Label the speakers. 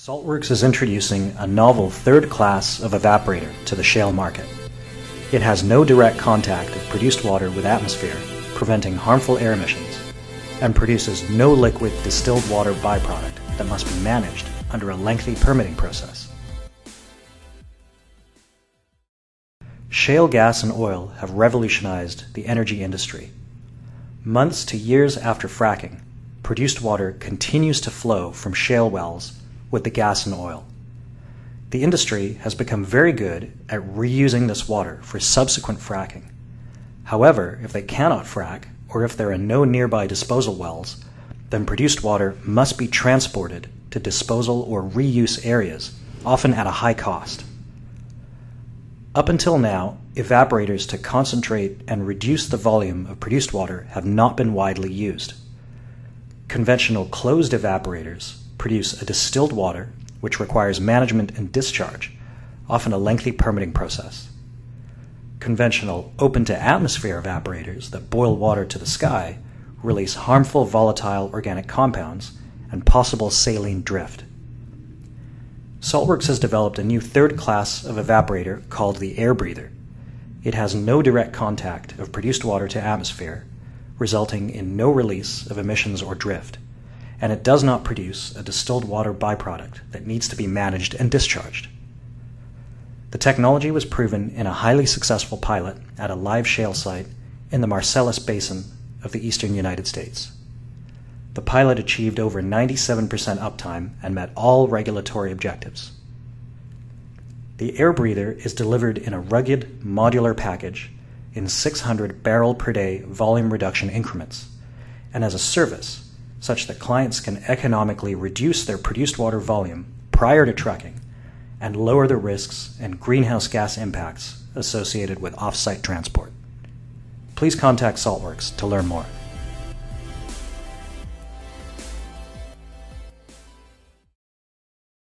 Speaker 1: Saltworks is introducing a novel third class of evaporator to the shale market. It has no direct contact of produced water with atmosphere, preventing harmful air emissions, and produces no liquid distilled water byproduct that must be managed under a lengthy permitting process. Shale gas and oil have revolutionized the energy industry. Months to years after fracking, produced water continues to flow from shale wells with the gas and oil. The industry has become very good at reusing this water for subsequent fracking. However, if they cannot frack, or if there are no nearby disposal wells, then produced water must be transported to disposal or reuse areas, often at a high cost. Up until now, evaporators to concentrate and reduce the volume of produced water have not been widely used. Conventional closed evaporators produce a distilled water which requires management and discharge, often a lengthy permitting process. Conventional open to atmosphere evaporators that boil water to the sky release harmful volatile organic compounds and possible saline drift. Saltworks has developed a new third class of evaporator called the AirBreather. It has no direct contact of produced water to atmosphere, resulting in no release of emissions or drift and it does not produce a distilled water byproduct that needs to be managed and discharged. The technology was proven in a highly successful pilot at a live shale site in the Marcellus Basin of the eastern United States. The pilot achieved over 97% uptime and met all regulatory objectives. The AirBreather is delivered in a rugged modular package in 600 barrel per day volume reduction increments and as a service such that clients can economically reduce their produced water volume prior to trucking and lower the risks and greenhouse gas impacts associated with off-site transport. Please contact Saltworks to learn more.